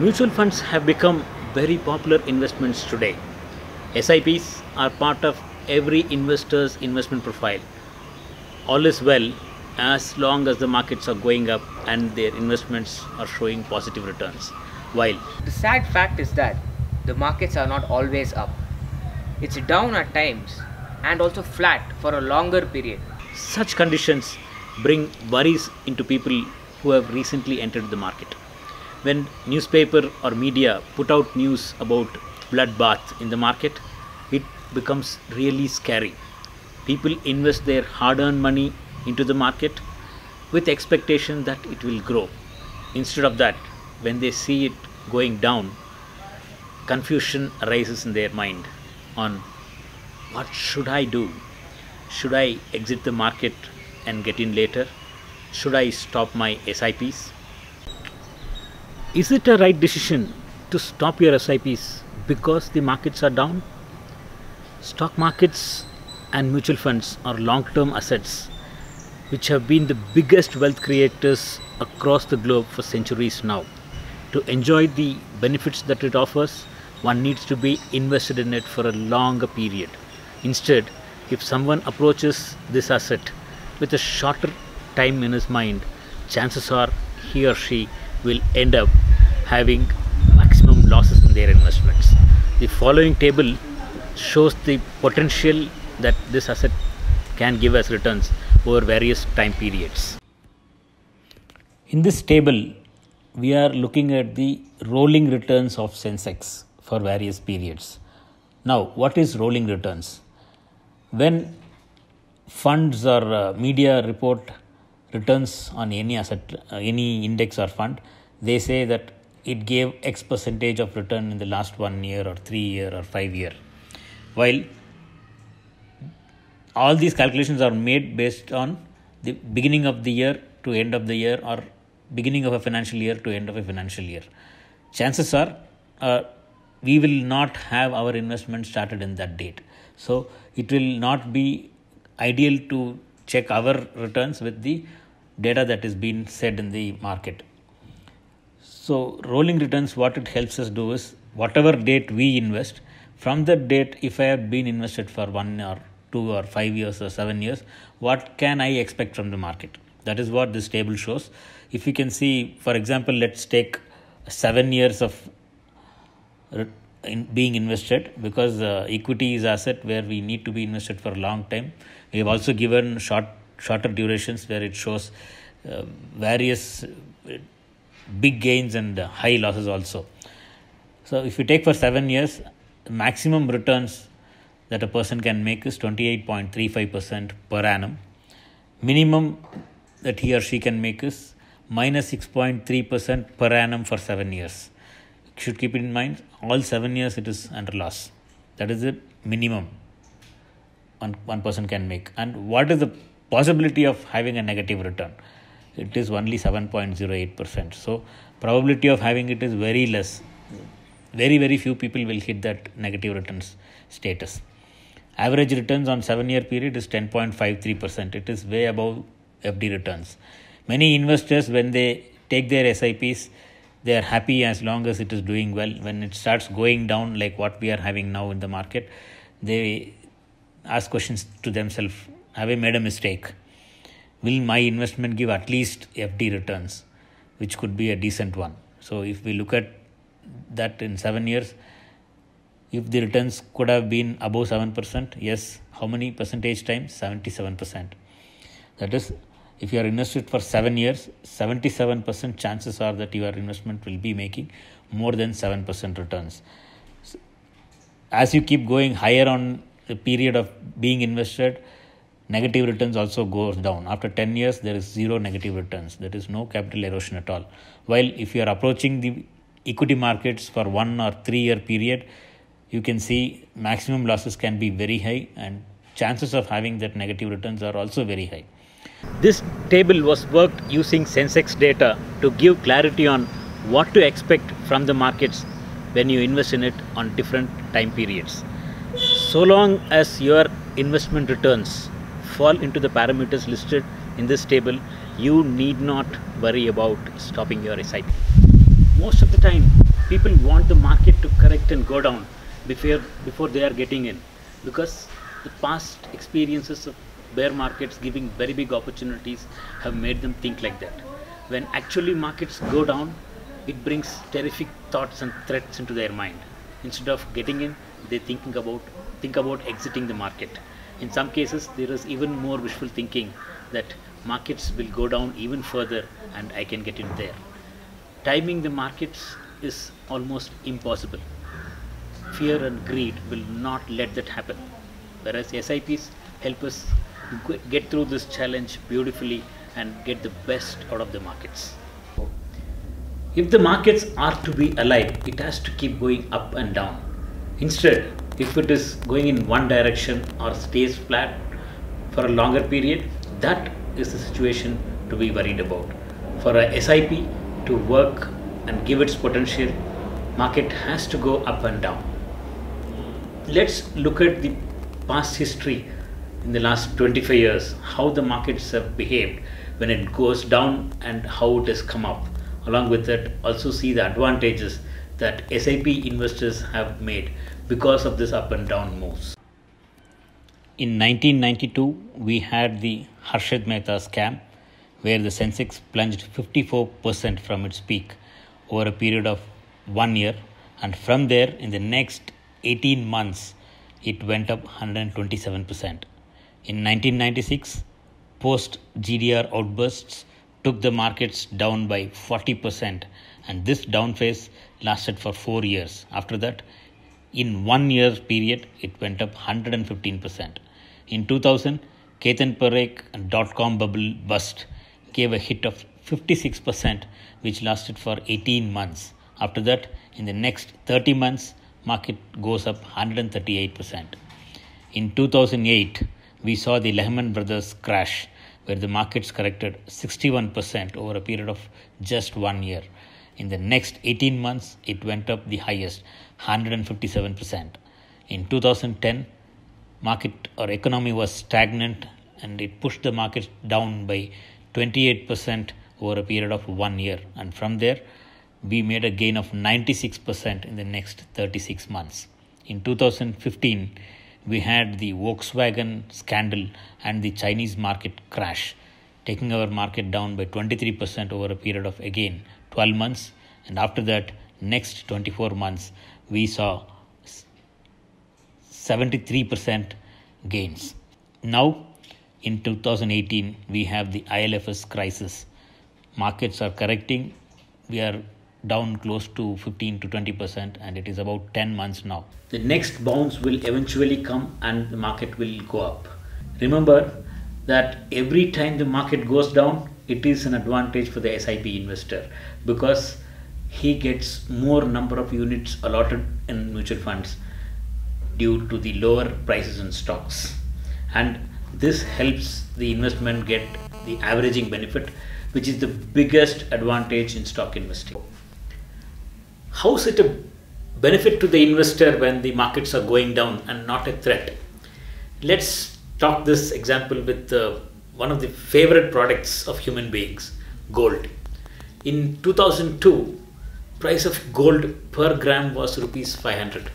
Mutual funds have become very popular investments today. SIPs are part of every investor's investment profile. All is well as long as the markets are going up and their investments are showing positive returns. While The sad fact is that the markets are not always up. It's down at times and also flat for a longer period. such conditions bring worries into people who have recently entered the market. When newspaper or media put out news about bloodbath in the market, it becomes really scary. People invest their hard-earned money into the market with expectation that it will grow. Instead of that, when they see it going down, confusion arises in their mind on what should I do? Should I exit the market and get in later? Should I stop my SIPs? Is it a right decision to stop your SIPs because the markets are down? Stock markets and mutual funds are long term assets which have been the biggest wealth creators across the globe for centuries now. To enjoy the benefits that it offers, one needs to be invested in it for a longer period. Instead, if someone approaches this asset with a shorter time in his mind, chances are he or she will end up having maximum losses in their investments. The following table shows the potential that this asset can give us returns over various time periods. In this table, we are looking at the rolling returns of Sensex for various periods. Now, what is rolling returns? When funds or uh, media report returns on any asset, uh, any index or fund, they say that it gave X percentage of return in the last one year or three year or five year. While all these calculations are made based on the beginning of the year to end of the year or beginning of a financial year to end of a financial year. Chances are uh, we will not have our investment started in that date. So it will not be ideal to check our returns with the data that is being said in the market. So rolling returns, what it helps us do is whatever date we invest, from that date, if I have been invested for one or two or five years or seven years, what can I expect from the market? That is what this table shows. If you can see, for example, let's take seven years of in being invested because uh, equity is asset where we need to be invested for a long time. We have also given short shorter durations where it shows uh, various big gains and uh, high losses also. So if you take for seven years, maximum returns that a person can make is 28.35% per annum. Minimum that he or she can make is minus 6.3% per annum for seven years. Should keep it in mind, all seven years it is under loss. That is the minimum one, one person can make. And what is the possibility of having a negative return? It is only 7.08%. So, probability of having it is very less. Very, very few people will hit that negative returns status. Average returns on seven year period is 10.53%. It is way above FD returns. Many investors, when they take their SIPs, they are happy as long as it is doing well. When it starts going down, like what we are having now in the market, they ask questions to themselves Have I made a mistake? Will my investment give at least FD returns, which could be a decent one? So, if we look at that in seven years, if the returns could have been above 7%, yes, how many percentage times? 77%. That is, if you are invested for seven years, 77% chances are that your investment will be making more than 7% returns. As you keep going higher on the period of being invested, negative returns also goes down. After 10 years, there is zero negative returns. There is no capital erosion at all. While if you are approaching the equity markets for one or three year period, you can see maximum losses can be very high and chances of having that negative returns are also very high. This table was worked using Sensex data to give clarity on what to expect from the markets when you invest in it on different time periods. So long as your investment returns fall into the parameters listed in this table, you need not worry about stopping your SIP. Most of the time, people want the market to correct and go down before before they are getting in because the past experiences of bear markets giving very big opportunities have made them think like that. When actually markets go down it brings terrific thoughts and threats into their mind. Instead of getting in they thinking about think about exiting the market in some cases there is even more wishful thinking that markets will go down even further and i can get in there. Timing the markets is almost impossible. Fear and greed will not let that happen. Whereas sips help us get through this challenge beautifully and get the best out of the markets. If the markets are to be alive, it has to keep going up and down. Instead, if it is going in one direction or stays flat for a longer period, that is the situation to be worried about. For a SIP to work and give its potential, market has to go up and down. Let's look at the past history in the last 25 years, how the markets have behaved when it goes down and how it has come up. Along with that, also see the advantages that SIP investors have made because of this up and down moves. In 1992, we had the Harshad Mehta scam, where the Sensex plunged 54% from its peak over a period of one year, and from there, in the next 18 months, it went up 127%. In 1996, post GDR outbursts took the markets down by 40%, and this down phase lasted for four years. After that, in one year period, it went up 115%. In 2000, Ketan bubble bust gave a hit of 56%, which lasted for 18 months. After that, in the next 30 months, market goes up 138%. In 2008, we saw the Lehman Brothers crash, where the markets corrected 61% over a period of just one year. In the next 18 months, it went up the highest, 157%. In 2010, market or economy was stagnant and it pushed the market down by 28% over a period of one year. And from there, we made a gain of 96% in the next 36 months. In 2015, we had the Volkswagen scandal and the Chinese market crash, taking our market down by 23% over a period of again 12 months. And after that, next 24 months, we saw 73% gains. Now, in 2018, we have the ILFS crisis. Markets are correcting. We are down close to 15 to 20 percent and it is about 10 months now the next bounce will eventually come and the market will go up remember that every time the market goes down it is an advantage for the sip investor because he gets more number of units allotted in mutual funds due to the lower prices in stocks and this helps the investment get the averaging benefit which is the biggest advantage in stock investing how is it a benefit to the investor when the markets are going down and not a threat? Let's talk this example with uh, one of the favorite products of human beings, gold. In 2002, price of gold per gram was rupees 500.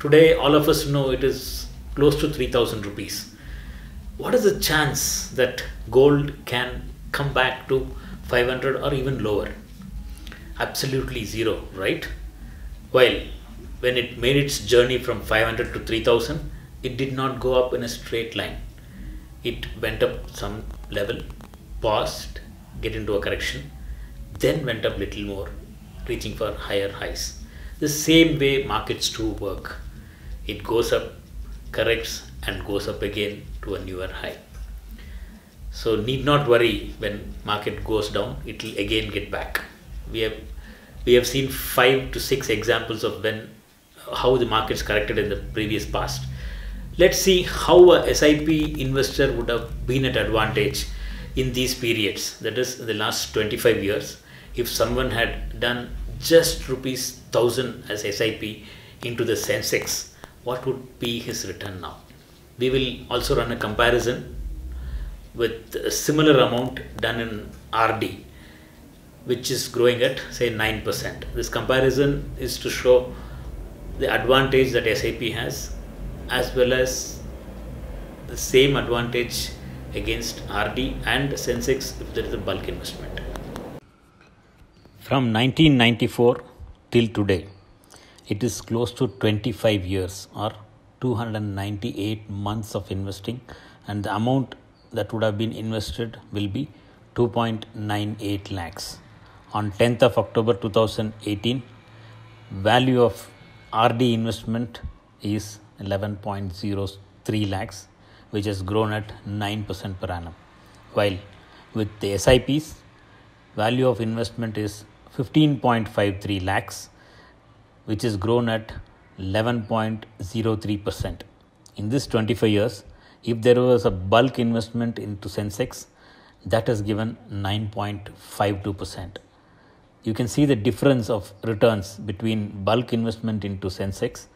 Today, all of us know it is close to 3000 rupees. What is the chance that gold can come back to 500 or even lower? absolutely zero, right? While when it made its journey from 500 to 3000, it did not go up in a straight line. It went up some level, paused, get into a correction, then went up little more, reaching for higher highs. The same way markets too work. It goes up, corrects, and goes up again to a newer high. So need not worry when market goes down, it will again get back we have we have seen five to six examples of when how the markets corrected in the previous past let's see how a sip investor would have been at advantage in these periods that is the last 25 years if someone had done just rupees 1000 as sip into the sensex what would be his return now we will also run a comparison with a similar amount done in rd which is growing at say 9%. This comparison is to show the advantage that SIP has as well as the same advantage against RD and Sensex if there is a bulk investment. From 1994 till today, it is close to 25 years or 298 months of investing, and the amount that would have been invested will be 2.98 lakhs. On 10th of October 2018, value of RD investment is 11.03 lakhs, which has grown at 9% per annum. While with the SIPs, value of investment is 15.53 lakhs, which has grown at 11.03%. In this 25 years, if there was a bulk investment into Sensex, that has given 9.52%. You can see the difference of returns between bulk investment into Sensex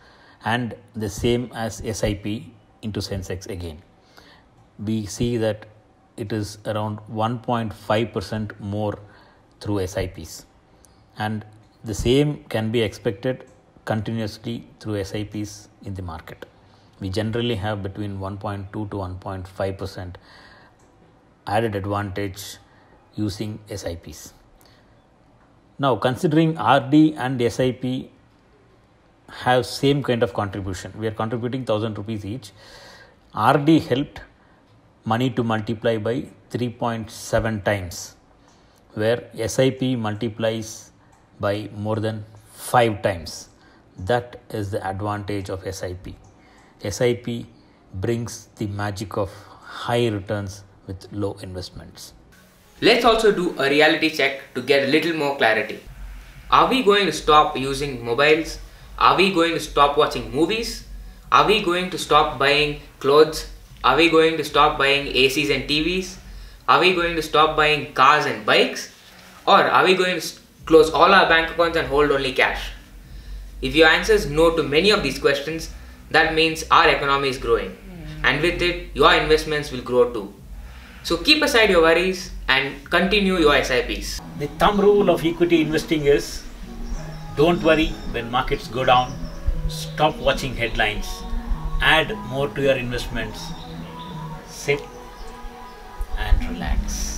and the same as SIP into Sensex again. We see that it is around 1.5% more through SIPs, and the same can be expected continuously through SIPs in the market. We generally have between 1.2 to 1.5% added advantage using SIPs. Now, considering RD and SIP have same kind of contribution, we are contributing 1000 rupees each. RD helped money to multiply by 3.7 times, where SIP multiplies by more than 5 times. That is the advantage of SIP. SIP brings the magic of high returns with low investments. Let's also do a reality check to get a little more clarity. Are we going to stop using mobiles? Are we going to stop watching movies? Are we going to stop buying clothes? Are we going to stop buying ACs and TVs? Are we going to stop buying cars and bikes? Or are we going to close all our bank accounts and hold only cash? If your answer is no to many of these questions, that means our economy is growing. Hmm. And with it, your investments will grow too. So keep aside your worries and continue your SIPs. The thumb rule of equity investing is don't worry when markets go down, stop watching headlines, add more to your investments, SIP and relax.